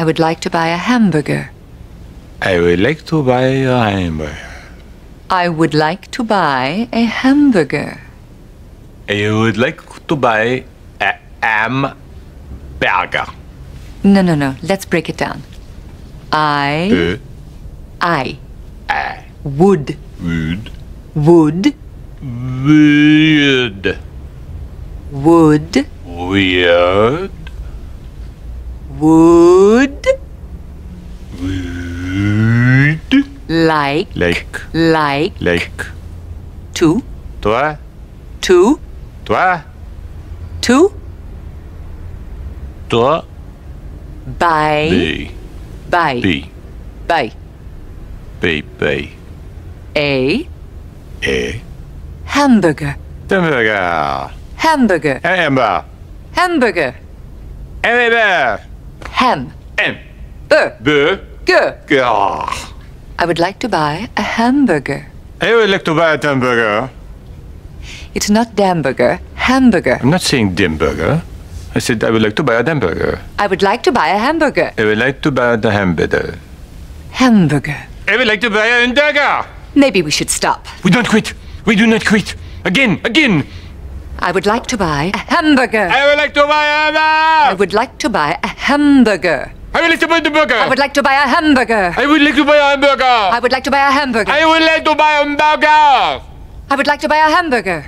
I would like to buy a hamburger. I would like to buy a hamburger. I would like to buy a hamburger. I would like to buy a hamburger. No, no, no. Let's break it down. I, I, I would, would, would, would, would, weird, would would, like, like, like like, to, toi, to, toi, to toi, buy, B, buy, B, buy B, B, a E, hamburger, hamburger, hamburger, hamburger, hamburger, hamburger, ham, M, bur, B, ger. G. Ah. I would like to buy a hamburger. I would like to buy a hamburger. It's not damburger, hamburger. I'm not saying dimburger. I said I would like to buy a hamburger. I would like to buy a hamburger. I would like to buy the hamburger. Hamburger. I would like to buy a hamburger. Maybe we should stop. We don't quit. We do not quit. Again, again. I would like to buy a hamburger. I would like to buy a I hamburger. would like to buy a hamburger. I would like to buy the burger. I would like to buy a hamburger. I would like to buy a hamburger. I would like to buy a hamburger. I would like to buy a hamburger. I would like to buy a hamburger.